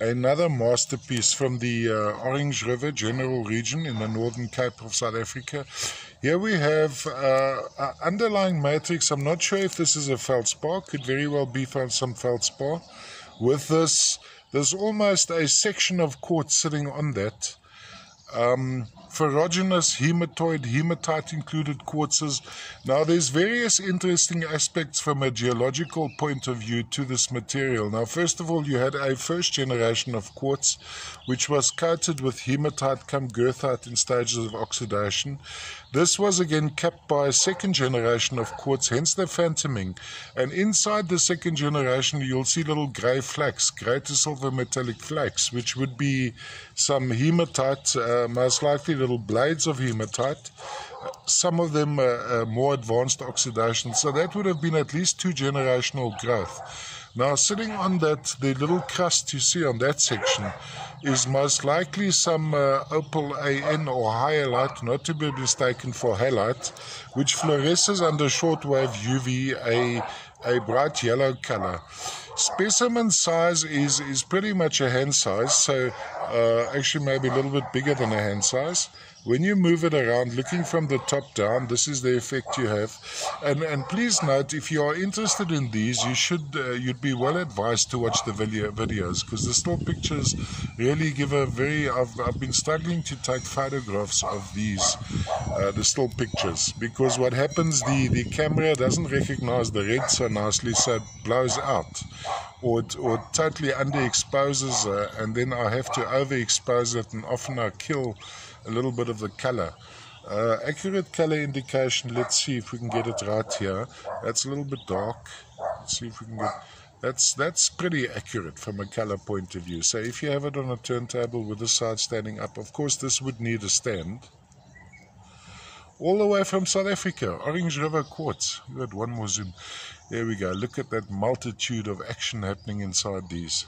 another masterpiece from the uh, Orange River General Region in the Northern Cape of South Africa. Here we have uh, underlying matrix. I'm not sure if this is a feldspar. Could very well be from some feldspar. With this, there's almost a section of quartz sitting on that. Um, ferruginous, hematoid, hematite included quartzes. Now, there's various interesting aspects from a geological point of view to this material. Now, first of all, you had a first generation of quartz, which was coated with hematite come goethite in stages of oxidation. This was again capped by a second generation of quartz, hence the phantoming. And inside the second generation, you'll see little grey flakes, grey to silver metallic flakes, which would be some hematite, uh, most likely little blades of hematite. Some of them uh, uh, more advanced oxidation. So that would have been at least two generational growth. Now, sitting on that, the little crust you see on that section is most likely some uh, opal AN or hyalite, not to be mistaken for halite, which fluoresces under shortwave UV, a, a bright yellow color. Specimen size is, is pretty much a hand size, so uh, actually maybe a little bit bigger than a hand size. When you move it around, looking from the top down, this is the effect you have. And and please note, if you are interested in these, you should uh, you'd be well advised to watch the video videos because the still pictures really give a very. I've, I've been struggling to take photographs of these, uh, the still pictures, because what happens, the the camera doesn't recognize the red so nicely, so it blows out or, or totally underexposes uh, and then I have to overexpose it and often I kill a little bit of the color. Uh, accurate color indication, let's see if we can get it right here. That's a little bit dark. Let's see if we can get... That's, that's pretty accurate from a color point of view. So if you have it on a turntable with the side standing up, of course this would need a stand. All the way from South Africa, Orange River Quartz. You had one more zoom. There we go. Look at that multitude of action happening inside these.